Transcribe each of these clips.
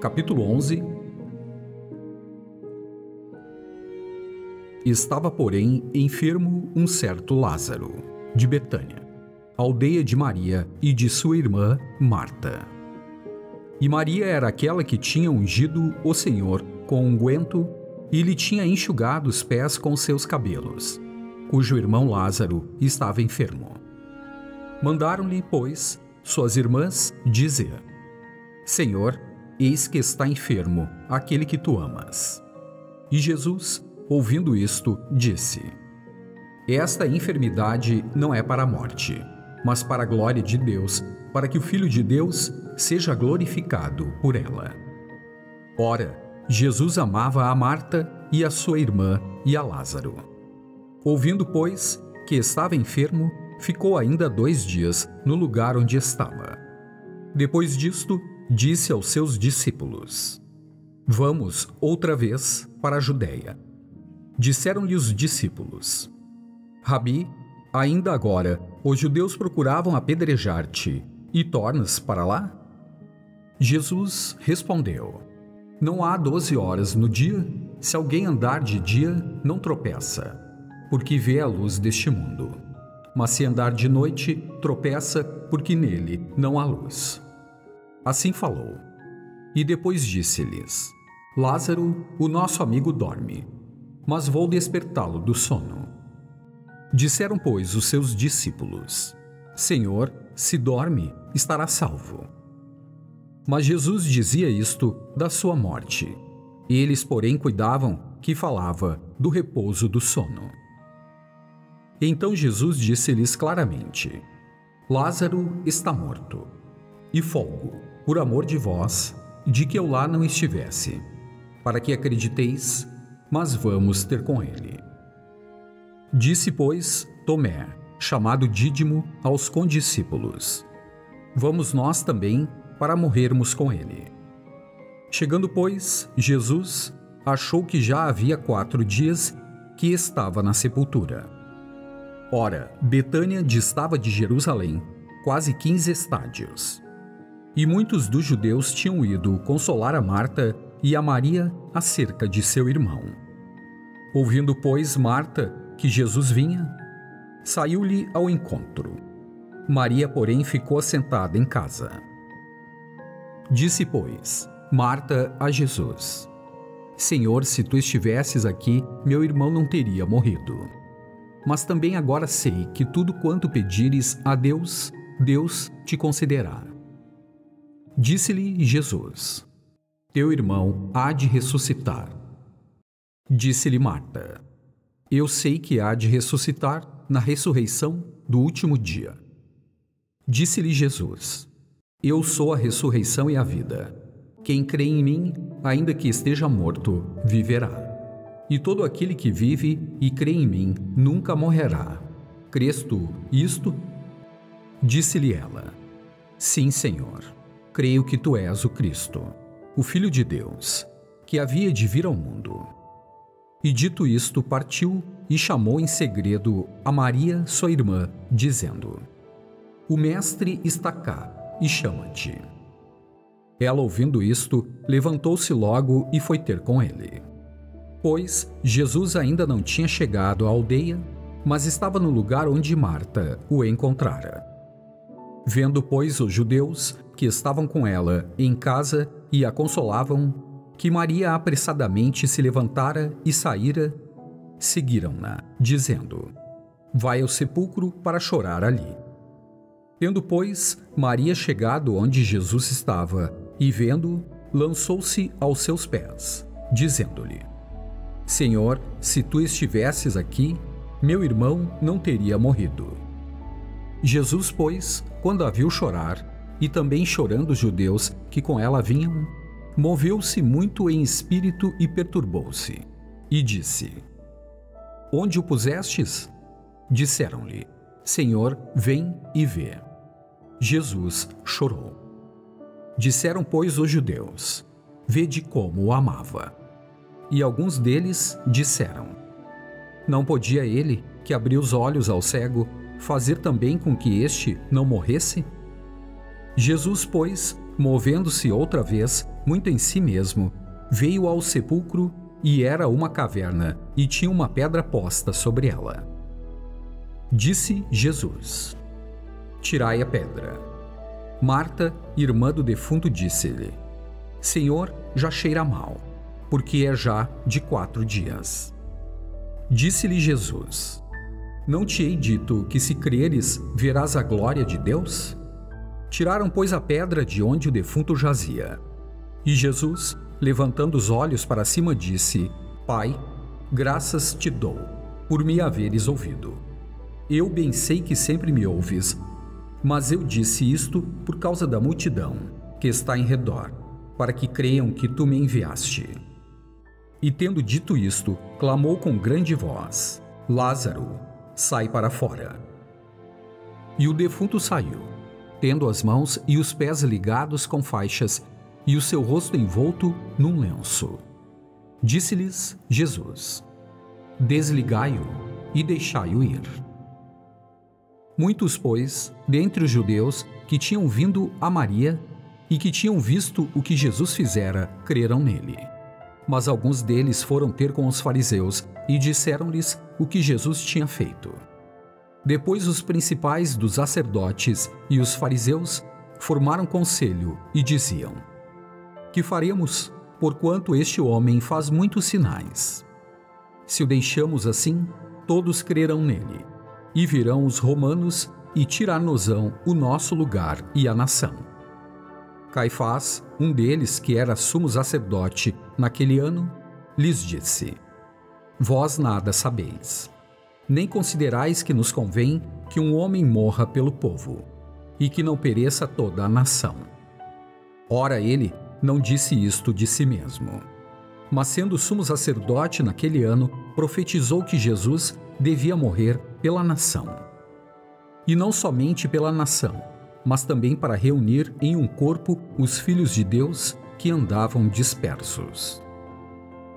Capítulo 11 Estava, porém, enfermo um certo Lázaro, de Betânia, aldeia de Maria e de sua irmã Marta. E Maria era aquela que tinha ungido o Senhor com unguento e lhe tinha enxugado os pés com seus cabelos, cujo irmão Lázaro estava enfermo. Mandaram-lhe, pois, suas irmãs dizer: Senhor, eis que está enfermo aquele que tu amas. E Jesus, ouvindo isto, disse: Esta enfermidade não é para a morte, mas para a glória de Deus, para que o Filho de Deus seja glorificado por ela. Ora, Jesus amava a Marta e a sua irmã e a Lázaro. Ouvindo, pois, que estava enfermo, ficou ainda dois dias no lugar onde estava. Depois disto, disse aos seus discípulos: Vamos outra vez para a Judéia. Disseram-lhe os discípulos: Rabi, ainda agora os judeus procuravam apedrejar-te, e tornas para lá? Jesus respondeu: Não há doze horas no dia? Se alguém andar de dia, não tropeça, porque vê a luz deste mundo. Mas se andar de noite, tropeça, porque nele não há luz. Assim falou. E depois disse-lhes: Lázaro, o nosso amigo, dorme, mas vou despertá-lo do sono. Disseram, pois, os seus discípulos: Senhor, se dorme, estará salvo. Mas Jesus dizia isto da sua morte. Eles, porém, cuidavam que falava do repouso do sono. Então Jesus disse-lhes claramente: Lázaro está morto, e folgo, por amor de vós, de que eu lá não estivesse, para que acrediteis, mas vamos ter com ele. Disse, pois, Tomé, chamado Dídimo, aos condiscípulos: Vamos nós também para morrermos com ele. Chegando, pois, Jesus achou que já havia quatro dias que estava na sepultura. Ora, Betânia distava de Jerusalém quase quinze estádios. E muitos dos judeus tinham ido consolar a Marta e a Maria acerca de seu irmão. Ouvindo, pois, Marta que Jesus vinha, saiu-lhe ao encontro. Maria, porém, ficou assentada em casa. Disse, pois, Marta a Jesus: Senhor, se tu estivesses aqui, meu irmão não teria morrido. Mas também agora sei que tudo quanto pedires a Deus, Deus te concederá. Disse-lhe Jesus: Teu irmão há de ressuscitar. Disse-lhe Marta: Eu sei que há de ressuscitar na ressurreição do último dia. Disse-lhe Jesus: Eu sou a ressurreição e a vida. Quem crê em mim, ainda que esteja morto, viverá. E todo aquele que vive e crê em mim nunca morrerá. Crês tu isto? Disse-lhe ela: Sim, Senhor. Creio que tu és o Cristo, o Filho de Deus, que havia de vir ao mundo. E dito isto, partiu e chamou em segredo a Maria, sua irmã, dizendo: O Mestre está cá e chama-te. Ela, ouvindo isto, levantou-se logo e foi ter com ele. Pois Jesus ainda não tinha chegado à aldeia, mas estava no lugar onde Marta o encontrara. Vendo, pois, os judeus que estavam com ela em casa e a consolavam, que Maria apressadamente se levantara e saíra, seguiram-na, dizendo: Vai ao sepulcro para chorar ali. Tendo, pois, Maria chegado onde Jesus estava e vendo, lançou-se aos seus pés, dizendo-lhe: Senhor, se tu estivesses aqui, meu irmão não teria morrido. Jesus, pois, quando a viu chorar, e também chorando os judeus que com ela vinham, moveu-se muito em espírito e perturbou-se, e disse: Onde o pusestes? Disseram-lhe: Senhor, vem e vê. Jesus chorou. Disseram, pois, os judeus: Vede como o amava. E alguns deles disseram: Não podia ele, que abriu os olhos ao cego, fazer também com que este não morresse? Jesus, pois, movendo-se outra vez, muito em si mesmo, veio ao sepulcro e era uma caverna e tinha uma pedra posta sobre ela. Disse Jesus: Tirai a pedra. Marta, irmã do defunto, disse-lhe: Senhor, já cheira mal, porque é já de quatro dias. Disse-lhe Jesus: Não te hei dito que se creres, verás a glória de Deus? Tiraram, pois, a pedra de onde o defunto jazia. E Jesus, levantando os olhos para cima, disse: Pai, graças te dou, por me haveres ouvido. Eu bem sei que sempre me ouves, mas eu disse isto por causa da multidão que está em redor, para que creiam que tu me enviaste. E tendo dito isto, clamou com grande voz: Lázaro, sai para fora. E o defunto saiu, tendo as mãos e os pés ligados com faixas e o seu rosto envolto num lenço. Disse-lhes Jesus: Desligai-o e deixai-o ir. Muitos, pois, dentre os judeus que tinham vindo a Maria e que tinham visto o que Jesus fizera, creram nele. Mas alguns deles foram ter com os fariseus e disseram-lhes o que Jesus tinha feito. Depois os principais dos sacerdotes e os fariseus formaram conselho e diziam: Que faremos, porquanto este homem faz muitos sinais? Se o deixamos assim, todos crerão nele, e virão os romanos e tirar-nos-ão o nosso lugar e a nação. Caifás, um deles que era sumo sacerdote naquele ano, lhes disse: Vós nada sabeis, nem considerais que nos convém que um homem morra pelo povo, e que não pereça toda a nação. Ora, ele não disse isto de si mesmo. Mas, sendo sumo sacerdote naquele ano, profetizou que Jesus devia morrer pela nação. E não somente pela nação, mas também para reunir em um corpo os filhos de Deus que andavam dispersos.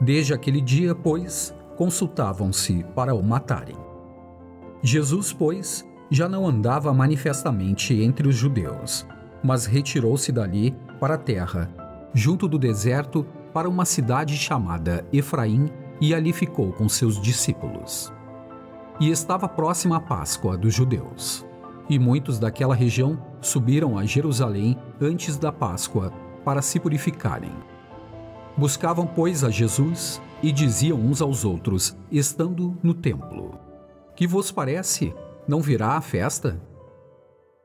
Desde aquele dia, pois, consultavam-se para o matarem. Jesus, pois, já não andava manifestamente entre os judeus, mas retirou-se dali para a terra, junto do deserto, para uma cidade chamada Efraim, e ali ficou com seus discípulos. E estava próxima a Páscoa dos judeus e muitos daquela região subiram a Jerusalém antes da Páscoa para se purificarem. Buscavam, pois, a Jesus e diziam uns aos outros, estando no templo: Que vos parece? Não virá a festa?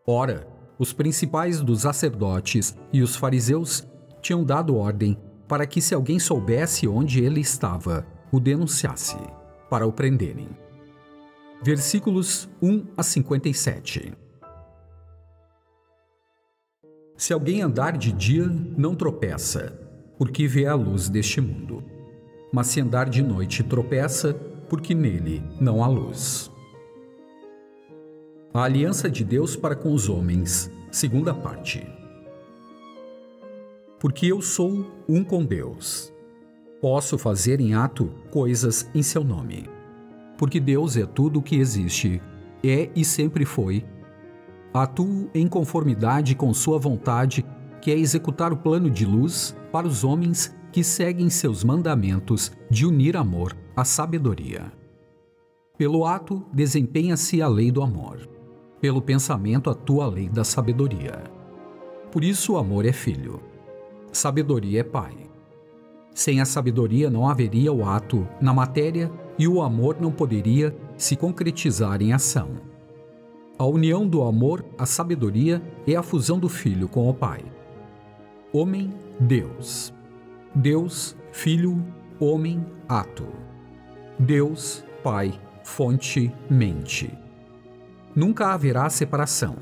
Ora, os principais dos sacerdotes e os fariseus tinham dado ordem para que, se alguém soubesse onde ele estava, o denunciasse, para o prenderem versículos 1 a 57. Se alguém andar de dia, não tropeça, porque vê a luz deste mundo. Mas se andar de noite, tropeça, porque nele não há luz. A aliança de Deus para com os homens, segunda parte. Porque eu sou um com Deus. Posso fazer em ato coisas em seu nome porque Deus é tudo o que existe, é e sempre foi. Atuo em conformidade com Sua vontade, que é executar o plano de luz para os homens que seguem seus mandamentos de unir amor à sabedoria. Pelo ato, desempenha-se a lei do amor. Pelo pensamento, atua a lei da sabedoria. Por isso, o amor é filho. Sabedoria é pai. Sem a sabedoria não haveria o ato na matéria e o amor não poderia se concretizar em ação. A união do amor à sabedoria é a fusão do Filho com o Pai. Homem, Deus. Deus, Filho, Homem, ato. Deus, Pai, fonte, mente. Nunca haverá separação,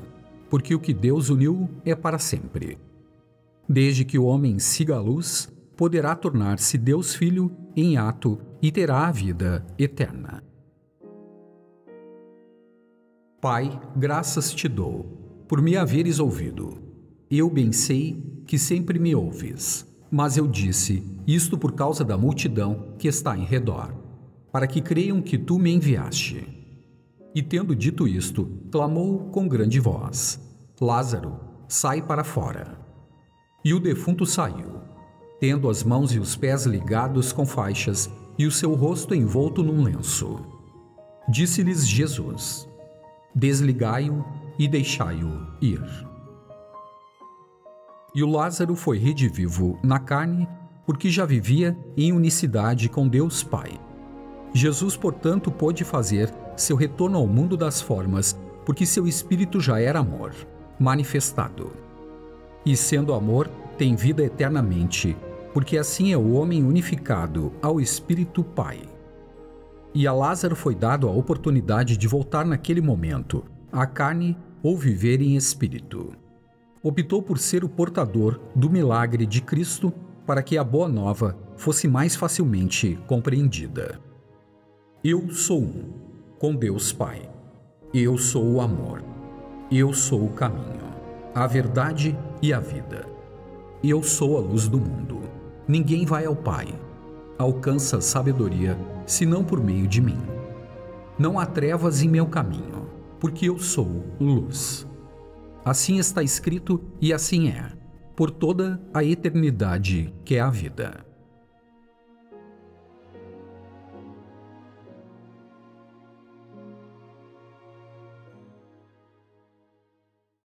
porque o que Deus uniu é para sempre. Desde que o homem siga a luz, poderá tornar-se Deus Filho em ato e terá a vida eterna. Pai, graças te dou, por me haveres ouvido. Eu bem sei que sempre me ouves, mas eu disse isto por causa da multidão que está em redor, para que creiam que tu me enviaste. E tendo dito isto, clamou com grande voz: Lázaro, sai para fora. E o defunto saiu, tendo as mãos e os pés ligados com faixas e o seu rosto envolto num lenço. Disse-lhes Jesus: Desligai-o e deixai-o ir. E o Lázaro foi redivivo na carne, porque já vivia em unicidade com Deus Pai. Jesus, portanto, pôde fazer seu retorno ao mundo das formas, porque seu espírito já era amor, manifestado. E sendo amor, tem vida eternamente, porque assim é o homem unificado ao Espírito Pai. E a Lázaro foi dado a oportunidade de voltar naquele momento, à carne ou viver em espírito. Optou por ser o portador do milagre de Cristo para que a boa nova fosse mais facilmente compreendida. Eu sou um com Deus Pai. Eu sou o amor. Eu sou o caminho, a verdade e a vida. Eu sou a luz do mundo. Ninguém vai ao Pai, alcança sabedoria, senão por meio de mim. Não há trevas em meu caminho, porque eu sou luz. Assim está escrito e assim é, por toda a eternidade que é a vida.